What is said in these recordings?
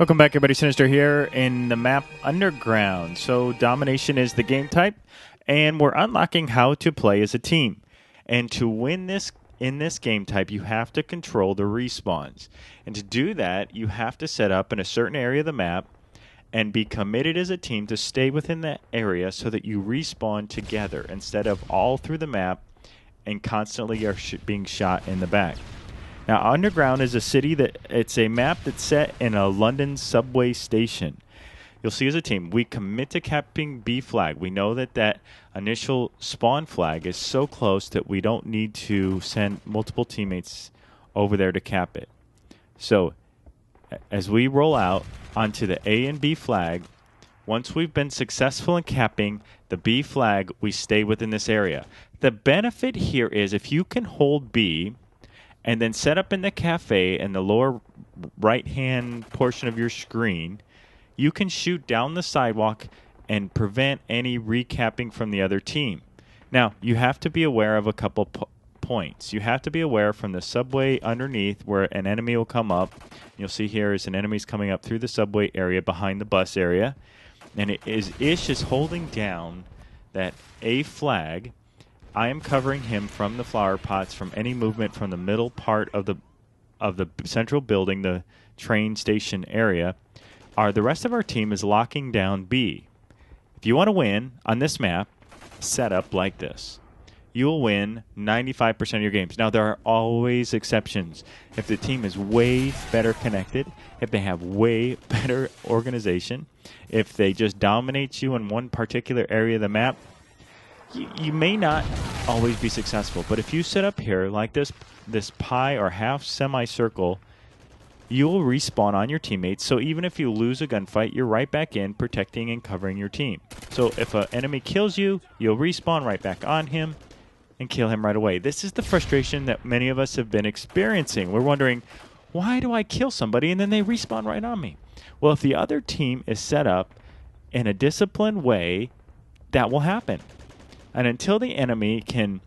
Welcome back, everybody. Synistr here in the map Underground. So, domination is the game type, and we're unlocking how to play as a team. And to win this in this game type, you have to control the respawns. And to do that, you have to set up in a certain area of the map and be committed as a team to stay within that area so that you respawn together instead of all through the map and constantly are sh- being shot in the back. Now, Underground is a city that it's a map that's set in a London subway station. You'll see as a team, we commit to capping B flag. We know that that initial spawn flag is so close that we don't need to send multiple teammates over there to cap it. So, as we roll out onto the A and B flag, once we've been successful in capping the B flag, we stay within this area. The benefit here is if you can hold B and then set up in the cafe in the lower right hand portion of your screen, you can shoot down the sidewalk and prevent any recapping from the other team. Now, you have to be aware of a couple po- points. You have to be aware from the subway underneath where an enemy will come up. You'll see here is an enemy's coming up through the subway area behind the bus area. And it is Ish is holding down that A flag I am covering him from the flower pots from any movement from the middle part of the of the central building, the train station area. Our the rest of our team is locking down B. If you want to win on this map, set up like this. You will win 95% of your games. Now, there are always exceptions. If the team is way better connected, if they have way better organization, if they just dominate you in one particular area of the map, you, may not always be successful. But if you sit up here like this, this pie or half semicircle, you will respawn on your teammates. So even if you lose a gunfight, you're right back in protecting and covering your team. So if an enemy kills you, you'll respawn right back on him and kill him right away. This is the frustration that many of us have been experiencing. We're wondering, why do I kill somebody and then they respawn right on me? Well, if the other team is set up in a disciplined way, that will happen. And until the enemy can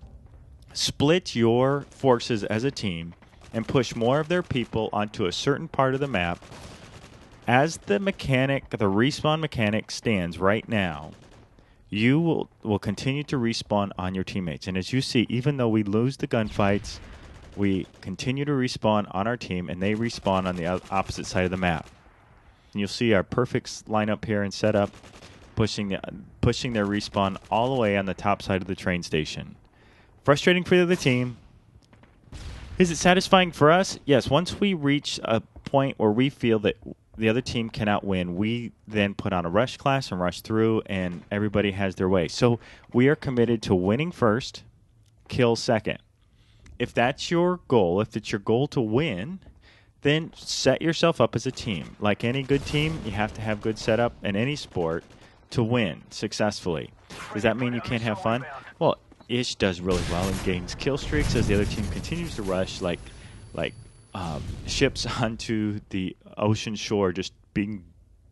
split your forces as a team and push more of their people onto a certain part of the map, as the mechanic, the respawn mechanic stands right now, you will, will continue to respawn on your teammates. And as you see, even though we lose the gunfights, we continue to respawn on our team, and they respawn on the opposite side of the map. And you'll see our perfect lineup here and setup pushing the, pushing their respawn all the way on the top side of the train station. Frustrating for the other team. Is it satisfying for us? Yes. Once we reach a point where we feel that the other team cannot win, we then put on a rush class and rush through, and everybody has their way. So we are committed to winning first, kill second. If that's your goal, if it's your goal to win, then set yourself up as a team. Like any good team, you have to have good setup in any sport to win successfully. Does that mean you can't have fun? Well, Ish does really well and gains kill streaks as the other team continues to rush like like um, ships onto the ocean shore, just being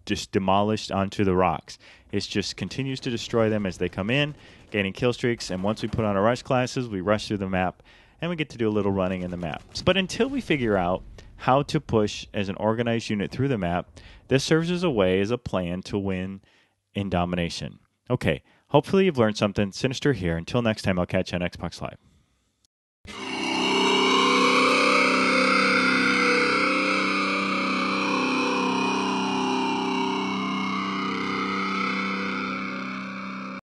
just demolished onto the rocks. It just continues to destroy them as they come in, gaining kill streaks. And once we put on our rush classes, we rush through the map and we get to do a little running in the map. But until we figure out how to push as an organized unit through the map, this serves as a way, as a plan to win in domination. Okay, hopefully you've learned something. Synistr here. Until next time, I'll catch you on Xbox Live.